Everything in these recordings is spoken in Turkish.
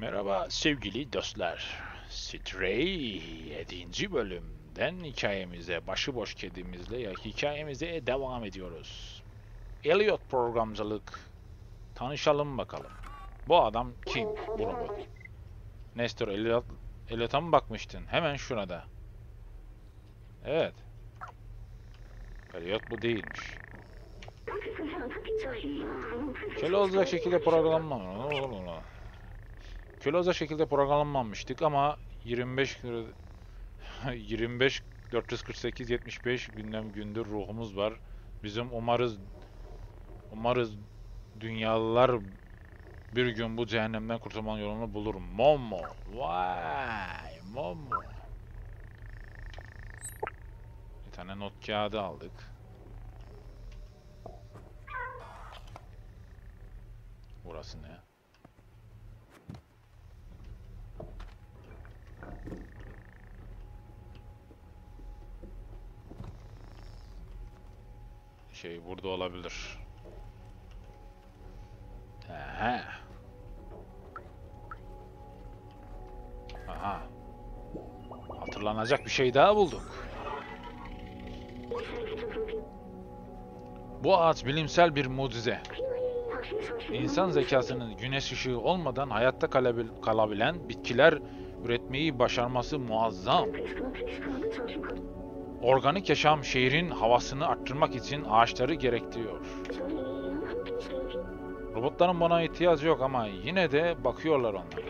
Merhaba sevgili dostlar. Stray 7. bölümden hikayemize, başıboş kedimizle ya hikayemize devam ediyoruz. Elliot programcılık. Tanışalım bakalım. Bu adam kim? Bu. Nestor Elliot, Elliot'a mı bakmıştın? Hemen şurada. Evet. Elliot bu değilmiş. Şöyle olacak şekilde programlanma. Köle olacak şekilde programlanmamıştık ama 25 lira- 25 448 75 bilmem gündür ruhumuz var. Bizim umarız umarız dünyalılar bir gün bu cehennemden kurtulmanın yolunu bulur. Momo. Vay, Momo. Bir tane not kağıdı aldık. Burası ne? Şey burada olabilir. Aha. Aha. Hatırlanacak bir şey daha bulduk. Bu ağaç bilimsel bir mucize. İnsan zekasının güneş ışığı olmadan hayatta kalabil- kalabilen bitkiler üretmeyi başarması muazzam. Organik yaşam şehrin havasını arttırmak için ağaçları gerektiriyor. Robotların bana ihtiyacı yok ama yine de bakıyorlar onlara.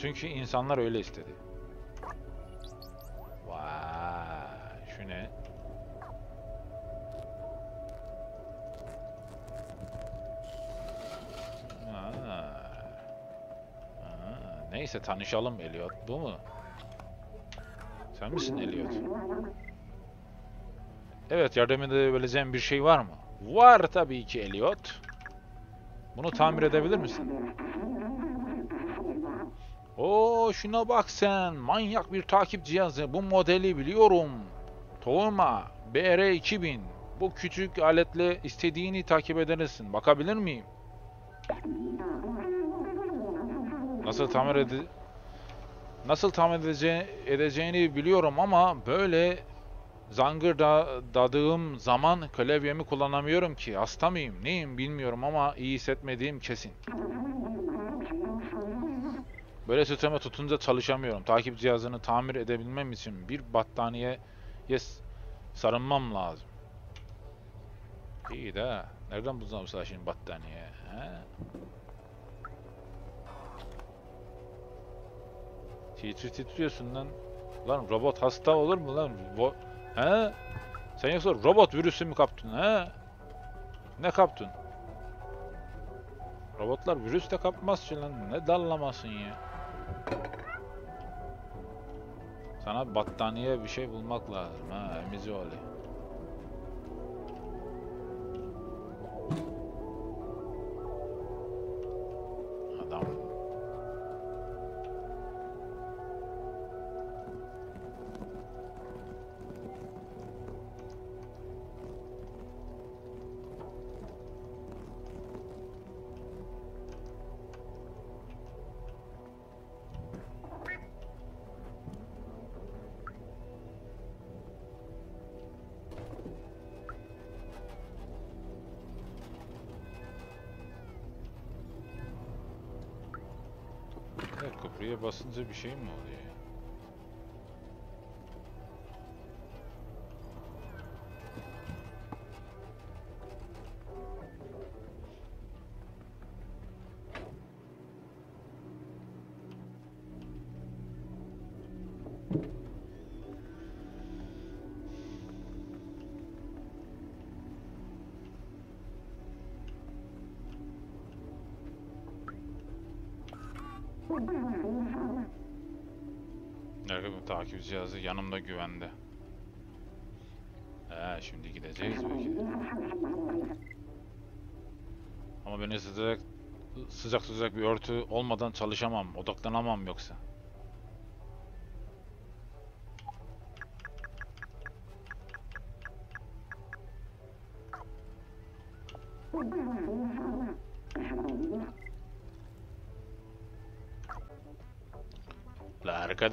Çünkü insanlar öyle istedi. Vay, şu ne? Neyse tanışalım Elliot. Bu mu? Sen misin Elliot? Evet yardım edebileceğim bir şey var mı? Var tabii ki Elliot. Bunu tamir edebilir misin? Oo şuna bak sen. Manyak bir takip cihazı. Bu modeli biliyorum. Tohuma BR2000. Bu küçük aletle istediğini takip edersin. Bakabilir miyim? Nasıl tamir ede Nasıl tamir edece edeceğini biliyorum ama böyle zangırdadığım zaman klavyemi kullanamıyorum ki. Hasta mıyım, neyim bilmiyorum ama iyi hissetmediğim kesin. Böyle sisteme tutunca çalışamıyorum. Takip cihazını tamir edebilmem için bir battaniyeye s- sarılmam lazım. İyi de nereden bulacağım sana şimdi battaniye? He? Titri titriyorsun lan. Lan robot hasta olur mu lan? Vo- he? Sen yoksa robot virüsü mü kaptın he? Ne kaptın? Robotlar virüs de kapmaz ki lan. Ne dallamasın ya? Sana battaniye bir şey bulmak lazım ha Emizoğlu. Adam köprüye basınca bir şey mi oluyor? Bu takip cihazı yanımda güvende. He şimdi gideceğiz belki. Ama beni sıcak sıcak sıcak bir örtü olmadan çalışamam, odaklanamam yoksa.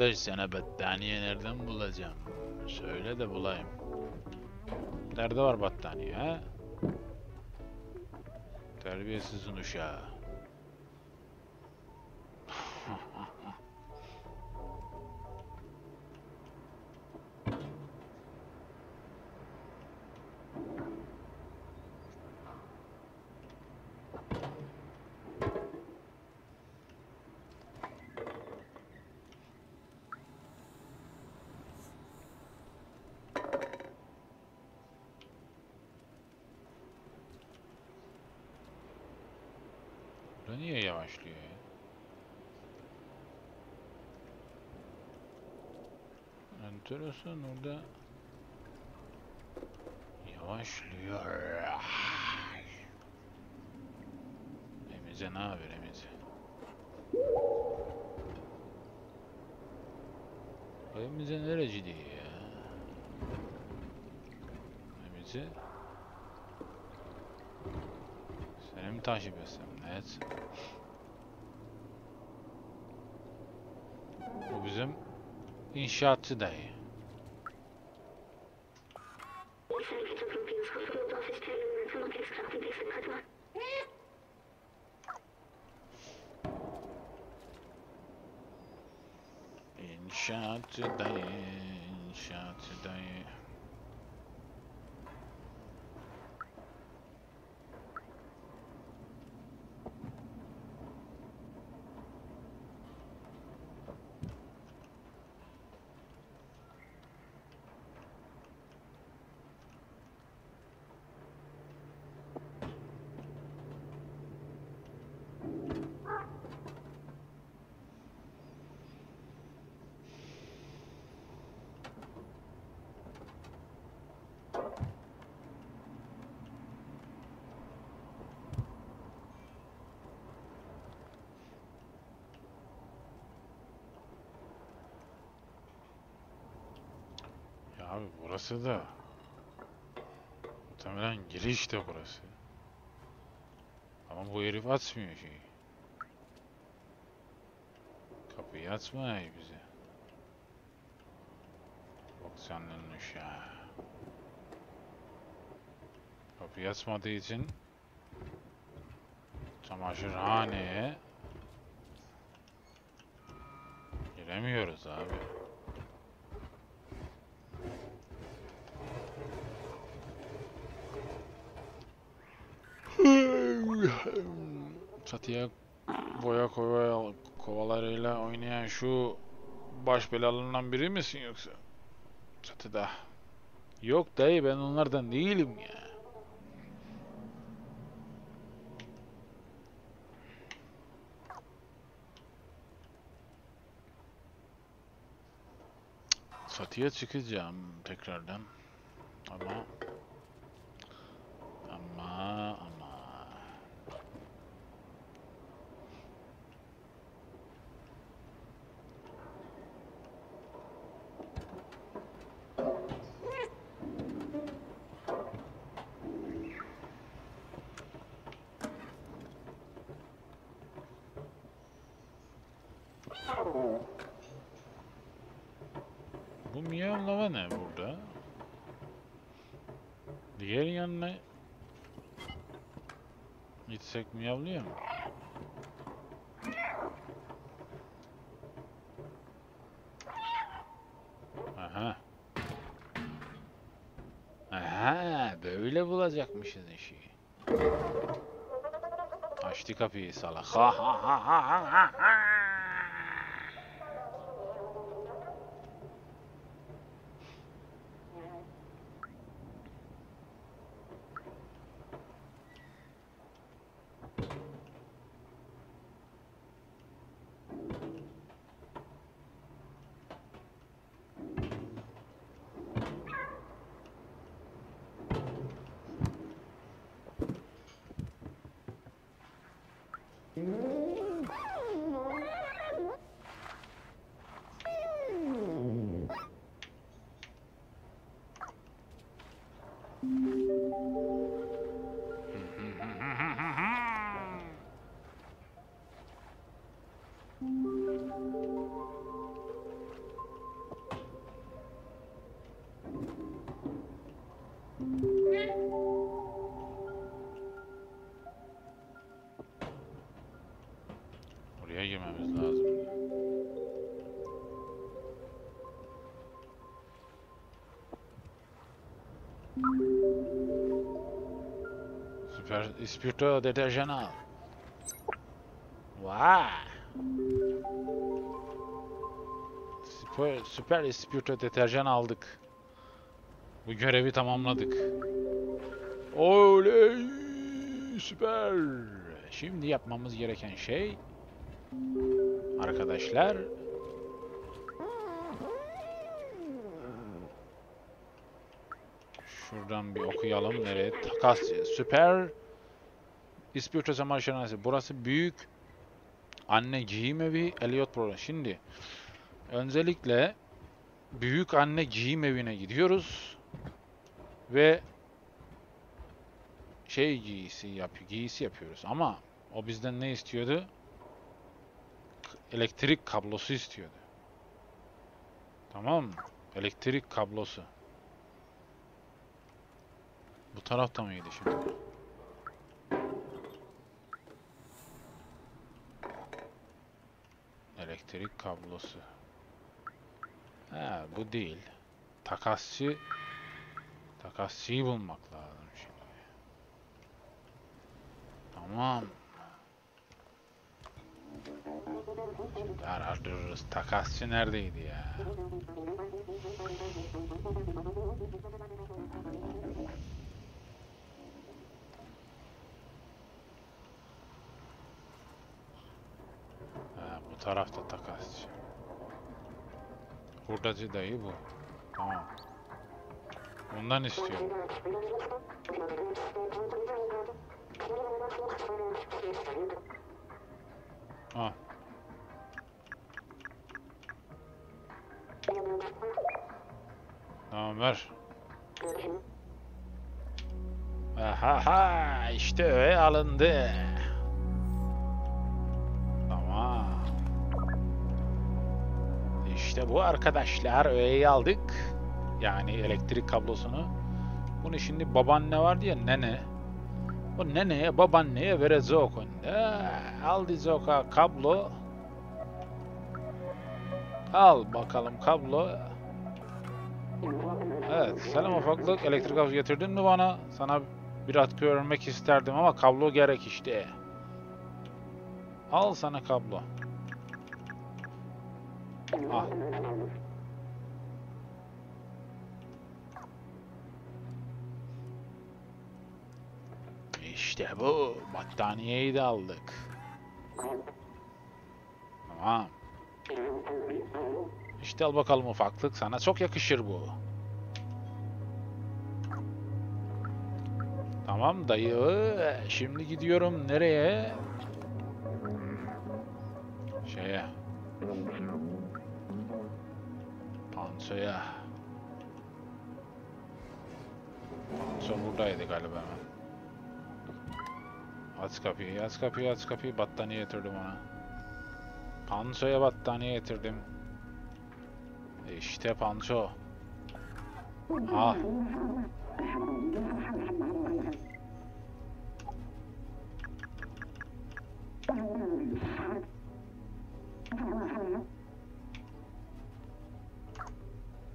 Arkadaş sana battaniye nereden bulacağım? Söyle de bulayım. Nerede var battaniye ha? Terbiyesizin uşağı. Niye yavaşlıyor ya? Enteresan orada yavaşlıyor. Emize ne haber Emize? Emize nereci diye ya? Emize Seni mi takip etsem? Ne etsem? Bu bizim inşaatçı dayı. İnşaatçı dayı, inşaatçı dayı. Abi burası da muhtemelen giriş de burası. Ama bu herif açmıyor şeyi. Kapıyı açmıyor bize. Bak senin uşağı. Kapıyı açmadığı için çamaşırhaneye giremiyoruz abi. Çatıya boya kova kovalarıyla oynayan şu baş belalından biri misin yoksa? Çatıda. Yok dayı ben onlardan değilim ya. Çatıya çıkacağım tekrardan. Ama ama Bu miyavlama ne burada? Diğer yanına gitsek miyavlıyor mu? Aha. Aha, böyle bulacakmışız işi. Açtı kapıyı salak. Ha ha ha ha ha ha Süper ispirto deterjan al. Vay. Süper, ispirto deterjan aldık. Bu görevi tamamladık. Oley! Süper! Şimdi yapmamız gereken şey arkadaşlar şuradan bir okuyalım nereye takas süper İspirto Samarşanası burası büyük anne giyim evi Elliot Program şimdi öncelikle büyük anne giyim evine gidiyoruz ve şey giysi yapıyor, giysi yapıyoruz ama o bizden ne istiyordu? Elektrik kablosu istiyordu. Tamam mı? Elektrik kablosu. Bu tarafta mıydı şimdi? Elektrik kablosu. Ha, bu değil. Takasçı Takasçıyı bulmak lazım şimdi. Tamam. Şimdi aradırırız. Takasçı neredeydi ya? Ha, bu tarafta takasçı. Hurdacı dayı bu. Tamam. Bundan istiyorum. Ha. Tamam ver. Aha ha işte öyle alındı. İşte bu arkadaşlar öğeyi aldık. Yani elektrik kablosunu. Bunu şimdi babaanne var diye nene. O neneye babaanneye vereceğiz onda. Aldı o kablo. Al bakalım kablo. Evet, selam ufaklık. Elektrik kablosu getirdin mi bana? Sana bir atkı örmek isterdim ama kablo gerek işte. Al sana kablo. Al. İşte bu. Battaniyeyi de aldık. Tamam. İşte al bakalım ufaklık. Sana çok yakışır bu. Tamam dayı. Şimdi gidiyorum nereye? Şeye. Pansoya. Panso buradaydı galiba. Aç kapıyı, aç kapıyı, aç kapıyı. Battaniye getirdim ona. Panso'ya battaniye getirdim. İşte Panso. Al.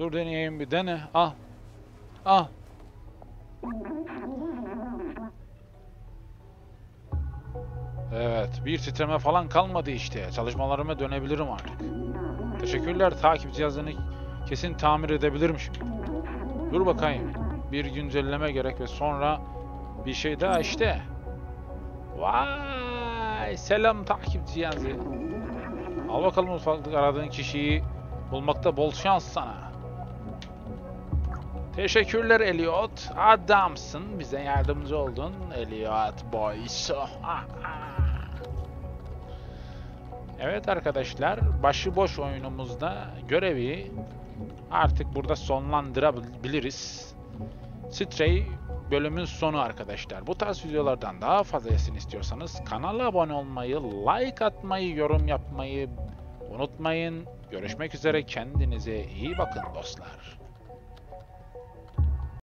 Dur deneyeyim bir dene. Al. Al. Evet, bir titreme falan kalmadı işte. Çalışmalarıma dönebilirim artık. Teşekkürler, takip cihazını kesin tamir edebilirim. Dur bakayım. Bir güncelleme gerek ve sonra bir şey daha işte. Vay, selam takip cihazı. Al bakalım ufaklık aradığın kişiyi bulmakta bol şans sana. Teşekkürler Elliot. Adamsın. Bize yardımcı oldun. Elliot boys. Evet arkadaşlar. Başıboş oyunumuzda görevi artık burada sonlandırabiliriz. Stray bölümün sonu arkadaşlar. Bu tarz videolardan daha fazlasını istiyorsanız kanala abone olmayı, like atmayı, yorum yapmayı unutmayın. Görüşmek üzere. Kendinize iyi bakın dostlar.